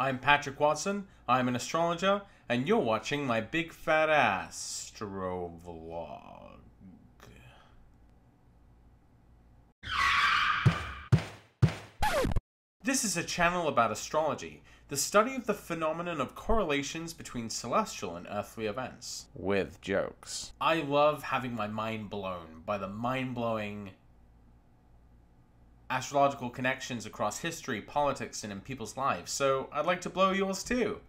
I'm Patrick Watson, I'm an astrologer, and you're watching my big fat astro vlog. This is a channel about astrology, the study of the phenomenon of correlations between celestial and earthly events. With jokes. I love having my mind blown by the mind blowing astrological connections across history, politics, and in people's lives, so I'd like to blow yours too.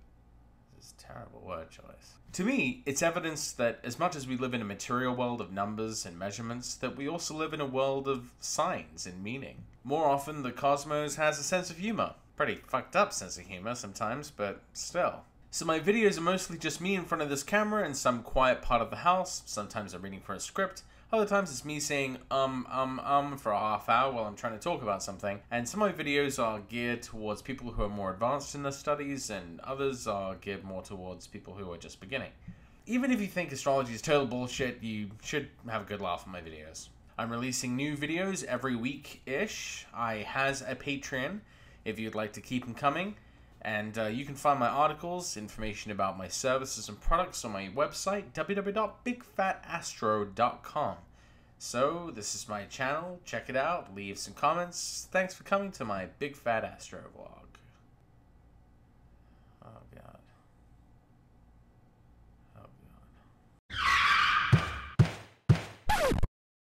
This is terrible word choice. To me, it's evidence that as much as we live in a material world of numbers and measurements, that we also live in a world of signs and meaning. More often, the cosmos has a sense of humor. Pretty fucked up sense of humor sometimes, but still. So my videos are mostly just me in front of this camera in some quiet part of the house. Sometimes I'm reading for a script. Other times it's me saying um, um, um for a half hour while I'm trying to talk about something. And some of my videos are geared towards people who are more advanced in their studies and others are geared more towards people who are just beginning. Even if you think astrology is total bullshit, you should have a good laugh at my videos. I'm releasing new videos every week-ish. I has a Patreon if you'd like to keep them coming. And uh, you can find my articles, information about my services and products on my website, www.bigfatastro.com. So, this is my channel. Check it out. Leave some comments. Thanks for coming to my Big Fat Astro vlog. Oh, God.